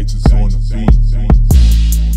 Nights is on the beat.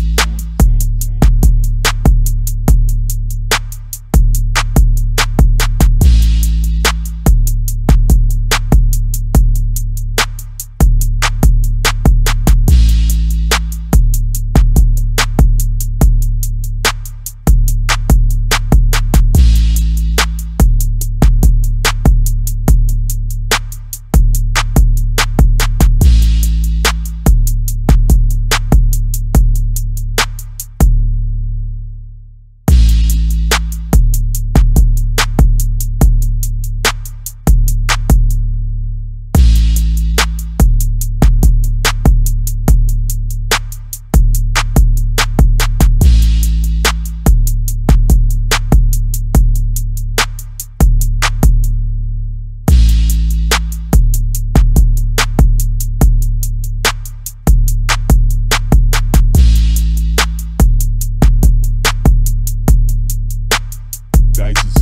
guys